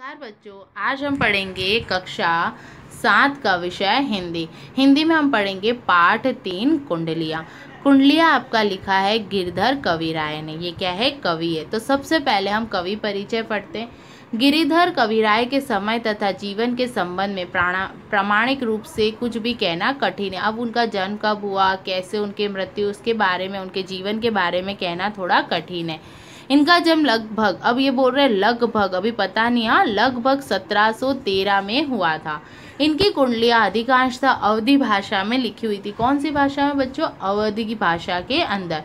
नमस्कार बच्चों, आज हम पढ़ेंगे कक्षा सात का विषय हिंदी। हिंदी में हम पढ़ेंगे पाठ तीन, कुंडलियाँ। कुंडलियाँ आपका लिखा है गिरधर कवि राय ने ये क्या है? कवि है। तो सबसे पहले हम कवि परिचय पढ़ते हैं। गिरिधर कविराय के समय तथा जीवन के संबंध में प्राणा, प्रामाणिक रूप से कुछ भी कहना कठिन है। अब उनका जन्म कब हुआ, कैसे उनके मृत्यु, उसके बारे में, उनके जीवन के बारे में कहना थोड़ा कठिन है। इनका जन्म लगभग, अब ये बोल रहे लगभग, अभी पता नहीं हाँ लगभग 1713 में हुआ था। इनकी कुंडलियाँ अधिकांशतः अवधि भाषा में लिखी हुई थी। कौन सी भाषा में बच्चों? अवधि की भाषा के अंदर।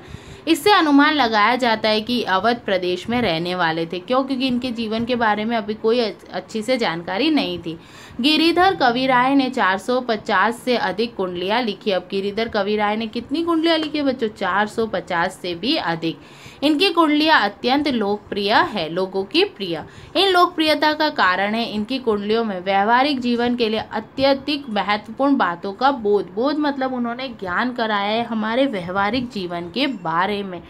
इससे अनुमान लगाया जाता है कि अवध प्रदेश में रहने वाले थे। क्यों? क्योंकि इनके जीवन के बारे में अभी कोई अच्छी से जानकारी नहीं थी। गिरिधर कवि राय ने 450 से अधिक कुंडलियाँ लिखी। अब गिरिधर कवि राय ने कितनी कुंडलियाँ लिखी बच्चों? 450 से भी अधिक। इनकी कुंडलियाँ अत्यंत लोकप्रिय है, लोगों की प्रिय। इन लोकप्रियता का कारण है, इनकी कुंडलियों में व्यवहारिक जीवन के लिए अत्यधिक महत्वपूर्ण बातों का बोध। बोध मतलब उन्होंने ज्ञान कराया है हमारे व्यवहारिक जीवन के बारे में।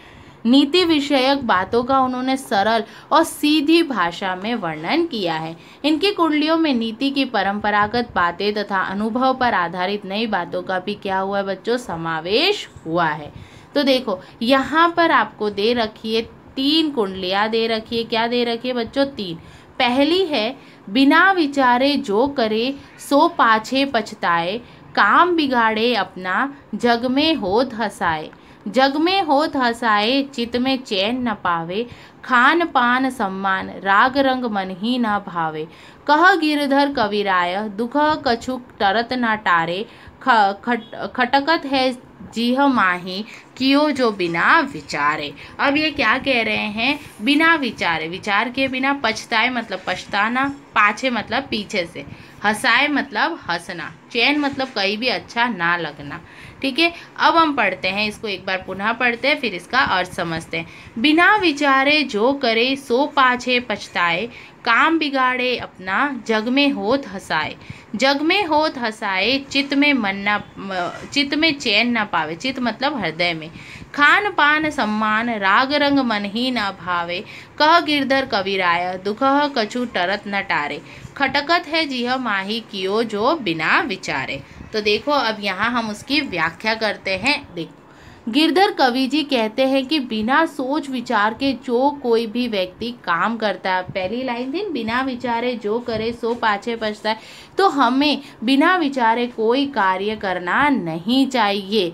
नीति विषयक बातों का उन्होंने सरल और सीधी भाषा में वर्णन किया है। इनकी कुंडलियों में नीति की परंपरागत बातें तथा अनुभव पर आधारित नई बातों का भी क्या हुआ है बच्चों? समावेश हुआ है। तो देखो, यहाँ पर आपको दे रखी है तीन कुंडलियाँ, दे रखी है क्या दे रखी है बच्चों? तीन। पहली है, बिना विचारे जो करे, सो पाछे पछताए, काम बिगाड़े अपना, जग में होत हंसाए। जग में होत हसाए चित में चैन न पावे। खान पान सम्मान, राग रंग मन ही न भावे। कह गिरधर कविराय, दुख कछुक टरत न टारे। खट खटकत है जीह माही, कियो जो बिना विचारे। अब ये क्या कह रहे हैं? बिना विचारे। विचार के बिना पछताए मतलब पछताना, पाछे मतलब पीछे से। हंसाए मतलब हंसना। चैन मतलब कहीं भी अच्छा ना लगना। ठीक है? अब हम पढ़ते हैं, इसको एक बार पुनः पढ़ते हैं, फिर इसका अर्थ समझते हैं। बिना विचारे जो करे, सो पाछे पछताए। काम बिगाड़े, अपना जग में होत हंसाए। जग में होत हसाए, चित्त में मन ना, चित्त में चैन ना पावे। चित्त मतलब हृदय में। खान पान सम्मान, राग रंग मन ही ना भावे। कह गिरधर कविराय दुख कछु टरत न टारे। खटकत है जिह माही कियो जो बिना विचारे। तो देखो, अब यहाँ हम उसकी व्याख्या करते हैं। देखो गिरधर कवि जी कहते हैं कि बिना सोच विचार के जो कोई भी व्यक्ति काम करता है, पहली लाइन थी, बिना विचारे जो करे सो पाछे पछता तो हमें बिना विचारे कोई कार्य करना नहीं चाहिए।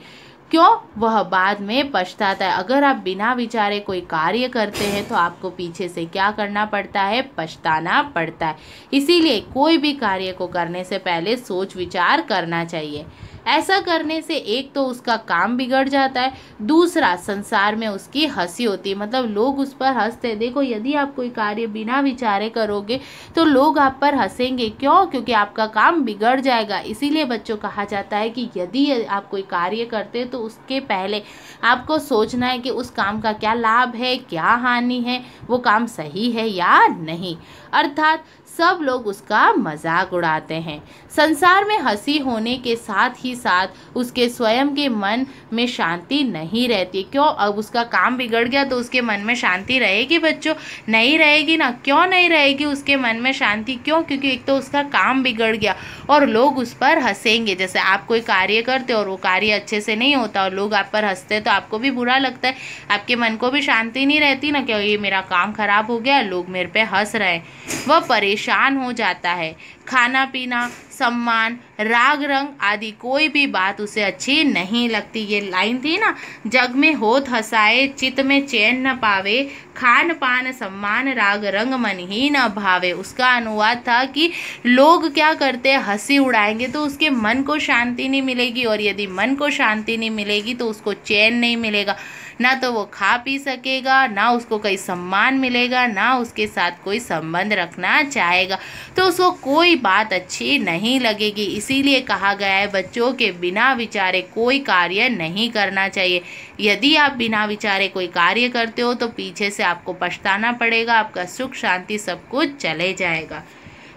क्यों? वह बाद में पछताता है। अगर आप बिना विचारे कोई कार्य करते हैं तो आपको पीछे से क्या करना पड़ता है? पछताना पड़ता है। इसीलिए कोई भी कार्य को करने से पहले सोच विचार करना चाहिए। ऐसा करने से एक तो उसका काम बिगड़ जाता है, दूसरा संसार में उसकी हँसी होती है। मतलब लोग उस पर हँसते हैं। देखो, यदि आप कोई कार्य बिना विचारे करोगे तो लोग आप पर हंसेंगे क्यों? क्योंकि आपका काम बिगड़ जाएगा। इसीलिए बच्चों, कहा जाता है कि यदि आप कोई कार्य करते हैं तो उसके पहले आपको सोचना है कि उस काम का क्या लाभ है, क्या हानि है, वो काम सही है या नहीं। अर्थात सब लोग उसका मज़ाक उड़ाते हैं। संसार में हँसी होने के साथ ही साथ उसके स्वयं के मन में शांति नहीं रहती। क्यों? अब उसका काम बिगड़ गया तो उसके मन में शांति रहेगी बच्चों। नहीं रहेगी ना? क्यों नहीं रहेगी उसके मन में शांति? क्यों? क्योंकि एक तो उसका काम बिगड़ गया और लोग उस पर हंसेंगे। जैसे आप कोई कार्य करते और वो कार्य अच्छे से नहीं होता और लोग आप पर हँसते तो आपको भी बुरा लगता है। आपके मन को भी शांति नहीं रहती ना क्यों ये मेरा काम खराब हो गया, लोग मेरे पे हंस रहे हैं। वह परेशान हो जाता है। खाना पीना सम्मान राग रंग आदि कोई भी बात उसे अच्छी नहीं लगती। ये लाइन थी ना, जग में होत हंसाए चित में चैन न पावे, खान पान, सम्मान राग रंग मन ही न भावे। उसका अनुवाद था कि लोग क्या करते हैं हँसी उड़ाएँगे तो उसके मन को शांति नहीं मिलेगी और यदि मन को शांति नहीं मिलेगी तो उसको चैन नहीं मिलेगा। ना तो वो खा पी सकेगा, ना उसको कोई सम्मान मिलेगा, ना उसके साथ कोई संबंध रखना चाहेगा। तो उसको कोई बात अच्छी नहीं लगेगी। इसीलिए कहा गया है, बच्चों के बिना विचारे कोई कार्य नहीं करना चाहिए। यदि आप बिना विचारे कोई कार्य करते हो तो पीछे से आपको पछताना पड़ेगा, आपका सुख शांति सब कुछ चले जाएगा।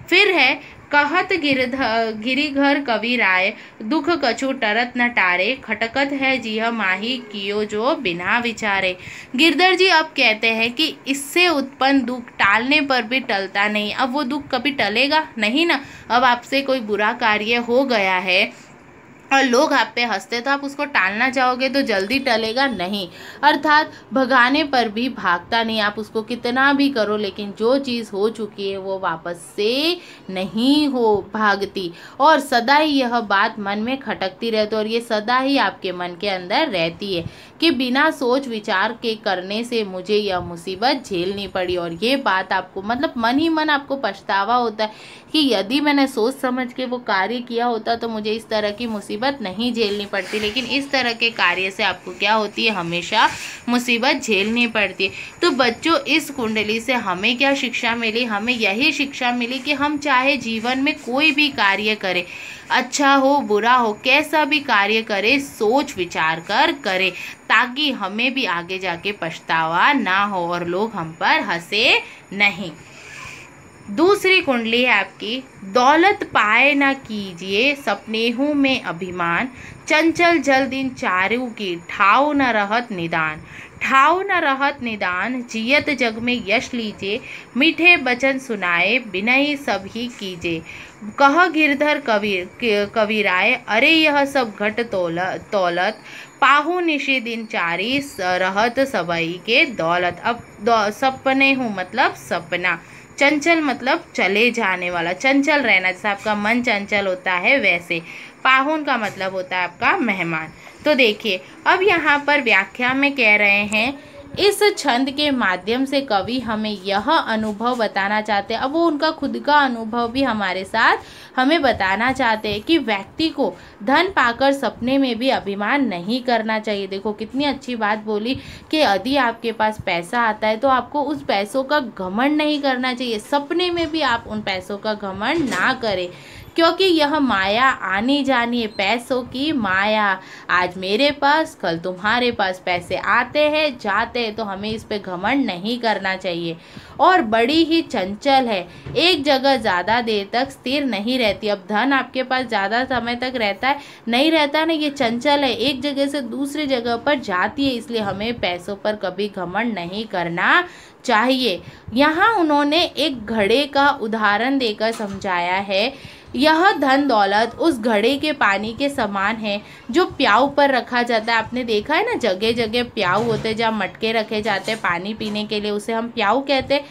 फिर है कहत गिरध गिरिघर कवि राय, दुख कछु टरत न टारे, खटकत है जी माही कियो जो बिना विचारे। गिरधर जी अब कहते हैं कि इससे उत्पन्न दुख टालने पर भी टलता नहीं। अब वो दुख कभी टलेगा? नहीं ना। अब आपसे कोई बुरा कार्य हो गया है और लोग आप पे हँसते तो आप उसको टालना चाहोगे तो जल्दी टलेगा नहीं। अर्थात भगाने पर भी भागता नहीं, आप उसको कितना भी करो, लेकिन जो चीज़ हो चुकी है, वो वापस से नहीं हो भागती। और सदा ही यह बात मन में खटकती रहती है, और ये सदा ही आपके मन के अंदर रहती है कि बिना सोच विचार के करने से मुझे यह मुसीबत झेलनी पड़ी। और ये बात आपको मतलब मन ही मन आपको पछतावा होता है कि यदि मैंने सोच समझ के वो कार्य किया होता तो मुझे इस तरह की मुसीबत नहीं झेलनी पड़ती, लेकिन इस तरह के कार्य से आपको क्या होती है? हमेशा मुसीबत झेलनी पड़ती। है तो बच्चों, इस कुंडली से हमें क्या शिक्षा मिली? हमें यही शिक्षा मिली कि हम चाहे जीवन में कोई भी कार्य करें अच्छा हो, बुरा हो, कैसा भी कार्य करे, सोच विचार कर करे, ताकि हमें भी आगे जाके पछतावा ना हो और लोग हम पर हंसे नहीं। दूसरी कुंडली है आपकी दौलत पाए ना कीजिए सपनेहू में अभिमान। चंचल जल दिन चारू की ठाव न रहत निदान। ठाव न रहत निदान जियत जग में यश लीजिए। मीठे बचन सुनाए बिनय सभी कीजिए। कह गिरधर कबीर कबीराय अरे यह सब घट तोलत तौलत। पाहु निशी दिन चारी रहत सबई के दौलत। अब दौ, सपने हूँ मतलब सपना। चंचल मतलब चले जाने वाला, चंचल रहना, जैसे आपका मन चंचल होता है, वैसे। पाहुन का मतलब होता है आपका मेहमान। तो देखिए, अब यहाँ पर व्याख्या में कह रहे हैं इस छंद के माध्यम से कवि हमें यह अनुभव बताना चाहते हैं। अब वो उनका खुद का अनुभव भी हमारे साथ हमें बताना चाहते हैं कि व्यक्ति को धन पाकर सपने में भी अभिमान नहीं करना चाहिए। देखो, कितनी अच्छी बात बोली कि यदि आपके पास पैसा आता है तो आपको उस पैसों का घमंड नहीं करना चाहिए। सपने में भी आप उन पैसों का घमंड ना करें। क्योंकि यह माया आनी जानी है पैसों की माया। आज मेरे पास, कल तुम्हारे पास पैसे आते हैं, जाते हैं तो हमें इस पे घमंड नहीं करना चाहिए। और बड़ी ही चंचल है। एक जगह ज़्यादा देर तक स्थिर नहीं रहती। अब धन आपके पास ज़्यादा समय तक रहता है, नहीं रहता ना, ये चंचल है। एक जगह से दूसरी जगह पर जाती है, इसलिए हमें पैसों पर कभी घमंड नहीं करना चाहिए। यहाँ उन्होंने एक घड़े का उदाहरण देकर समझाया है। यह धन दौलत उस घड़े के पानी के समान है जो प्याऊ पर रखा जाता है। आपने देखा है ना जगह जगह प्याऊ होते हैं, जहाँ मटके रखे जाते हैं पानी पीने के लिए, उसे हम प्याऊ कहते हैं।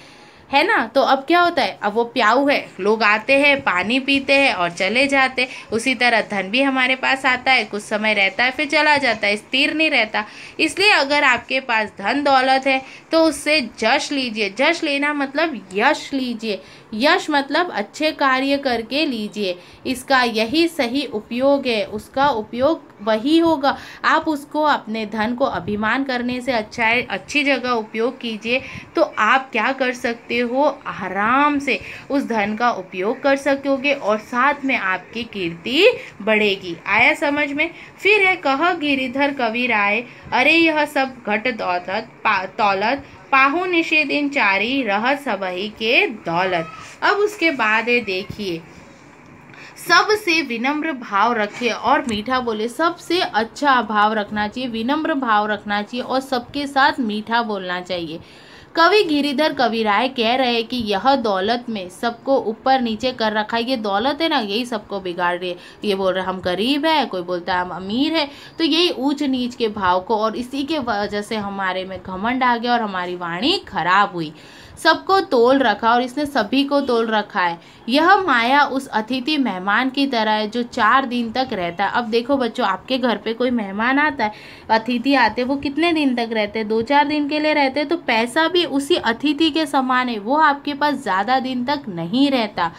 है ना? तो अब क्या होता है? अब वो प्याऊ है। लोग आते हैं, पानी पीते हैं और चले जाते उसी तरह धन भी हमारे पास आता है। कुछ समय रहता है, फिर चला जाता है। स्थिर नहीं रहता। इसलिए अगर आपके पास धन दौलत है तो उससे जश लीजिए। जश लेना मतलब यश लीजिए। यश मतलब अच्छे कार्य करके लीजिए। इसका यही सही उपयोग है। उसका उपयोग वही होगा। आप उसको अपने धन को अभिमान करने से अच्छा अच्छी जगह उपयोग कीजिए तो आप क्या कर सकते हो? आराम से उस धन का उपयोग कर सकोगे और साथ में आपकी कीर्ति बढ़ेगी। आया समझ में? फिर है, कह गिरिधर कवि राय अरे यह सब घट दौलत दौलत, पाहु निषे दिन चारी रह सबही के दौलत। अब उसके बाद है, देखिए सबसे विनम्र भाव रखे और मीठा बोले, सबसे अच्छा भाव रखना चाहिए, विनम्र भाव रखना चाहिए और सबके साथ मीठा बोलना चाहिए। कवि गिरिधर कवि राय कह रहे हैं कि यह दौलत में सबको ऊपर नीचे कर रखा है। ये दौलत है ना, यही सबको बिगाड़ रही है। ये बोल रहे, हम गरीब है, कोई बोलता है हम अमीर है। तो यही ऊंच नीच के भाव को और इसी के वजह से हमारे में घमंड आ गया और हमारी वाणी खराब हुई। सबको तोल रखा और इसने सभी को तोल रखा है। यह माया उस अतिथि मेहमान की तरह है जो चार दिन तक रहता है। अब देखो बच्चों, आपके घर पे कोई मेहमान आता है, अतिथि आते वो कितने दिन तक रहते हैं? दो चार दिन के लिए रहते हैं तो पैसा भी उसी अतिथि के समान है, वो आपके पास ज़्यादा दिन तक नहीं रहता।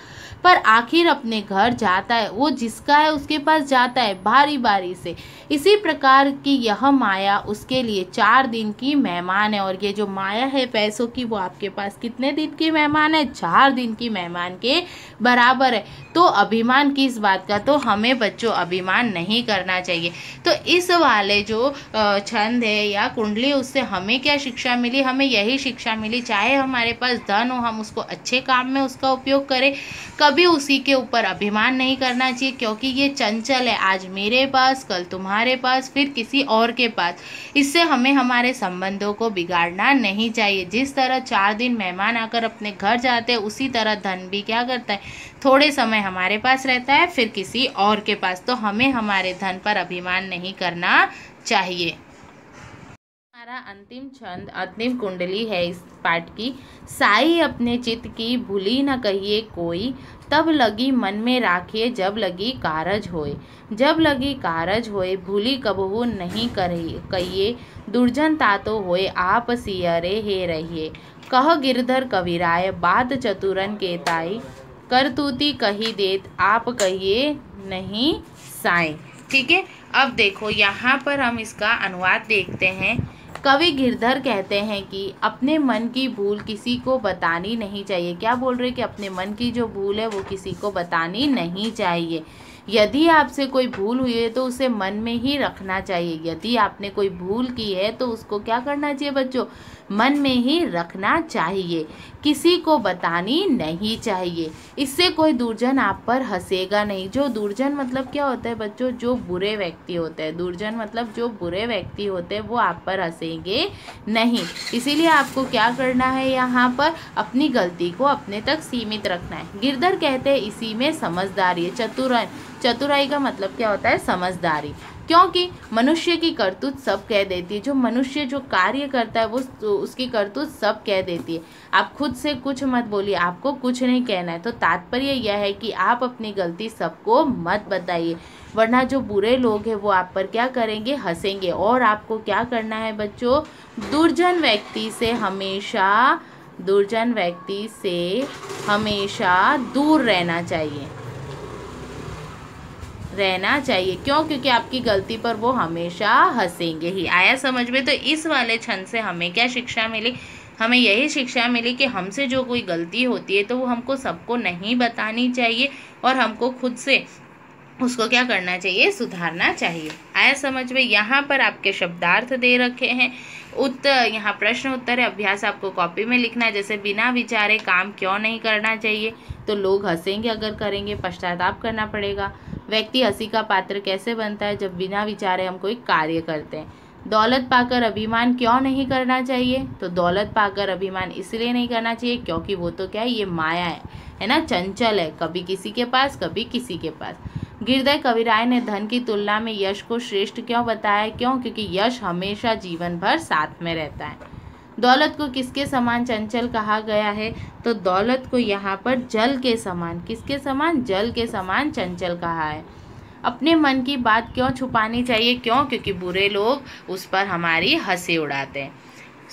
पर आखिर अपने घर जाता है। वो जिसका है, उसके पास जाता है, बारी बारी से। इसी प्रकार की यह माया उसके लिए चार दिन की मेहमान है और ये जो माया है पैसों की, वो आपके पास कितने दिन की मेहमान है? चार दिन की मेहमान के बराबर है। तो अभिमान किस बात का तो हमें बच्चों अभिमान नहीं करना चाहिए। तो इस वाले जो छंद है या कुंडली, उससे हमें क्या शिक्षा मिली? हमें यही शिक्षा मिली। चाहे हमारे पास धन हो, हम उसको अच्छे काम में उसका उपयोग करें। कभी कभी उसी के ऊपर अभिमान नहीं करना चाहिए, क्योंकि ये चंचल है। आज मेरे पास, कल तुम्हारे पास, फिर किसी और के पास। इससे हमें हमारे संबंधों को बिगाड़ना नहीं चाहिए। जिस तरह चार दिन मेहमान आकर अपने घर जाते हैं, उसी तरह धन भी क्या करता है? थोड़े समय हमारे पास रहता है, फिर किसी और के पास। तो हमें हमारे धन पर अभिमान नहीं करना चाहिए। हमारा अंतिम छंद, अंतिम कुंडली है इस पाठ की। साई अपने चित्त की भूली न कहिए कोई, तब लगी मन में राखिए जब लगी कारज होए। जब लगी कारज होए, भूली कबहू नहीं करिए कहिए, दुर्जन तातो होए, आप सियरे हे रहिए। कह गिरधर कविराय, बात चतुरन के ताई करतूती कही देत, आप कहिए नहीं साई ठीक है, अब देखो, यहाँ पर हम इसका अनुवाद देखते हैं। कवि गिरधर कहते हैं कि अपने मन की भूल किसी को बतानी नहीं चाहिए। क्या बोल रहे हैं कि अपने मन की जो भूल है वो किसी को बतानी नहीं चाहिए? यदि आपसे कोई भूल हुई है तो उसे मन में ही रखना चाहिए। यदि आपने कोई भूल की है तो उसको क्या करना चाहिए बच्चों? मन में ही रखना चाहिए। किसी को बतानी नहीं चाहिए। इससे कोई दुर्जन आप पर हंसेगा नहीं। जो दुर्जन मतलब क्या होता है बच्चों? जो बुरे व्यक्ति होते हैं। दुर्जन मतलब जो बुरे व्यक्ति होते हैं, वो आप पर हंसेंगे नहीं। इसीलिए आपको क्या करना है यहाँ पर? अपनी गलती को अपने तक सीमित रखना है। गिरधर कहते हैं, इसी में समझदारी है। चतुराई चतुराई का मतलब क्या होता है? समझदारी। क्योंकि मनुष्य की करतूत सब कह देती है। जो मनुष्य जो कार्य करता है, वो उसकी करतूत सब कह देती है। आप खुद से कुछ मत बोलिए, आपको कुछ नहीं कहना है। तो तात्पर्य यह है कि आप अपनी गलती सबको मत बताइए। वरना जो बुरे लोग हैं, वो आप पर क्या करेंगे? हंसेंगे। और आपको क्या करना है बच्चों? दुर्जन व्यक्ति से हमेशा, दुर्जन व्यक्ति से हमेशा दूर रहना चाहिए। रहना चाहिए। क्यों? क्योंकि आपकी गलती पर वो हमेशा हंसेंगे ही। आया समझ में? तो इस वाले क्षण से हमें क्या शिक्षा मिली? हमें यही शिक्षा मिली कि हमसे जो कोई गलती होती है तो वो हमको सबको नहीं बतानी चाहिए और हमको खुद से उसको क्या करना चाहिए? सुधारना चाहिए। आया समझ में? यहाँ पर आपके शब्दार्थ दे रखे हैं। उत्तर यहाँ प्रश्न उत्तर है। अभ्यास आपको कॉपी में लिखना है। जैसे बिना विचारे काम क्यों नहीं करना चाहिए? तो लोग हंसेंगे अगर करेंगे, पश्चाताप करना पड़ेगा। व्यक्ति हँसी का पात्र कैसे बनता है जब बिना विचारे हम कोई कार्य करते हैं? दौलत पाकर अभिमान क्यों नहीं करना चाहिए? तो दौलत पाकर अभिमान इसलिए नहीं करना चाहिए क्योंकि वो तो क्या है, ये माया है। है ना? चंचल है, कभी किसी के पास, कभी किसी के पास। गिरदय कविराय ने धन की तुलना में यश को श्रेष्ठ क्यों बताया? क्यों? क्योंकि यश हमेशा जीवन भर साथ में रहता है। दौलत को किसके समान चंचल कहा गया है? तो दौलत को यहाँ पर जल के समान, किसके समान? जल के समान चंचल कहा है। अपने मन की बात क्यों छुपानी चाहिए? क्यों? क्योंकि बुरे लोग उस पर हमारी हँसी उड़ाते हैं।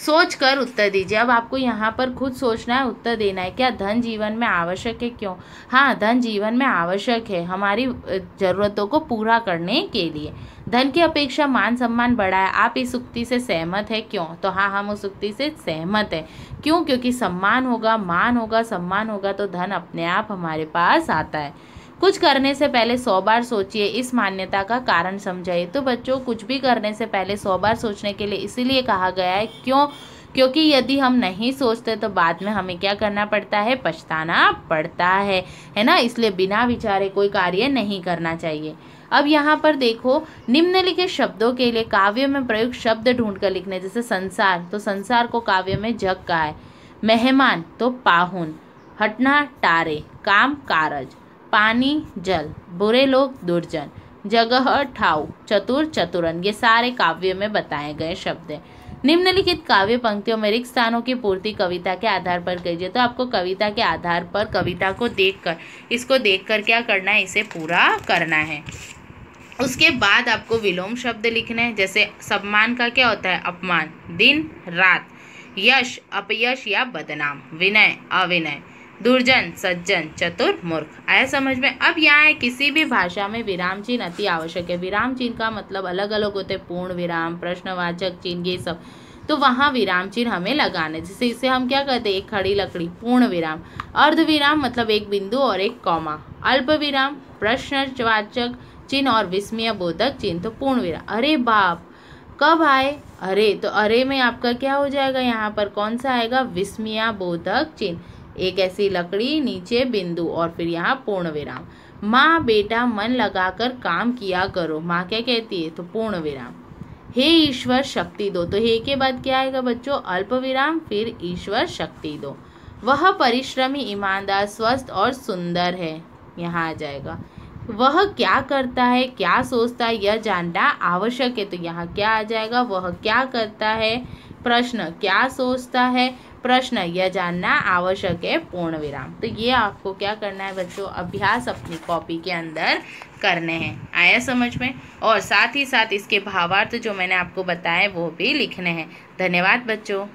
सोच कर उत्तर दीजिए। अब आपको यहाँ पर खुद सोचना है, उत्तर देना है। क्या धन जीवन में आवश्यक है? क्यों? हाँ धन जीवन में आवश्यक है हमारी ज़रूरतों को पूरा करने के लिए। धन की अपेक्षा मान सम्मान बड़ा है। आप इस उक्ति से सहमत है? क्यों? तो हाँ हम उस उक्ति से सहमत है। क्यों? क्योंकि सम्मान होगा, मान होगा, सम्मान होगा तो धन अपने आप हमारे पास आता है। कुछ करने से पहले सौ बार सोचिए, इस मान्यता का कारण समझाइए। तो बच्चों, कुछ भी करने से पहले सौ बार सोचने के लिए इसीलिए कहा गया है, क्यों? क्योंकि यदि हम नहीं सोचते तो बाद में हमें क्या करना पड़ता है? पछताना पड़ता है है ना? इसलिए बिना विचारे कोई कार्य नहीं करना चाहिए। अब यहाँ पर देखो, निम्नलिखित शब्दों के लिए काव्य में प्रयुक्त शब्द ढूंढ कर लिखने, जैसे संसार तो संसार को काव्य में जग का है। मेहमान तो पाहुन। हटना, टारे। काम, कारज। पानी, जल। बुरे लोग दुर्जन। जगह ठाऊ। चतुर, चतुरन। ये सारे काव्य में बताए गए शब्द हैं। निम्नलिखित काव्य पंक्तियों में रिक्त स्थानों की पूर्ति कविता के आधार पर कीजिए तो आपको कविता के आधार पर कविता को देखकर, इसको देखकर क्या करना है? इसे पूरा करना है। उसके बाद आपको विलोम शब्द लिखने हैं, जैसे सम्मान का क्या होता है? अपमान। दिन, रात। यश, अपयश या बदनाम। विनय, अविनय। दुर्जन, सज्जन, चतुर, मूर्ख। आया समझ में? अब यहाँ है, किसी भी भाषा में विराम चिन्ह अति आवश्यक है। विराम चिन्ह का मतलब अलग अलग होते हैं। पूर्ण विराम, प्रश्नवाचक चिन्ह, ये सब। तो वहाँ विराम चिन्ह हमें लगाना जैसे इसे हम क्या कहते हैं? एक खड़ी लकड़ी, पूर्ण विराम। अर्ध विराम मतलब एक बिंदु और एक कौमा। अल्प विराम, प्रश्नवाचक चिन्ह और विस्मय बोधक चिन्ह तो पूर्ण विराम। अरे बाप! कब आए? अरे तो अरे में आपका क्या हो जाएगा? यहाँ पर कौन सा आएगा? विस्मया बोधक चिन्ह। एक ऐसी लकड़ी नीचे बिंदु और फिर यहाँ पूर्ण विराम। माँ, बेटा, मन लगाकर काम किया करो। माँ क्या कहती है? तो पूर्ण विराम। हे ईश्वर, शक्ति दो। तो हे के बाद क्या आएगा बच्चों? अल्प विराम, फिर ईश्वर, शक्ति दो। वह परिश्रमी, ईमानदार, स्वस्थ और सुंदर है। यहाँ आ जाएगा। वह क्या करता है, क्या सोचता है, यह जानना आवश्यक है। तो यहाँ क्या आ जाएगा? वह क्या करता है? प्रश्न, क्या सोचता है? प्रश्न यह जानना आवश्यक है पूर्ण विराम तो ये आपको क्या करना है बच्चों? अभ्यास अपनी कॉपी के अंदर करने हैं। आया समझ में? और साथ ही साथ इसके भावार्थ जो मैंने आपको बताए, वो भी लिखने हैं। धन्यवाद बच्चों।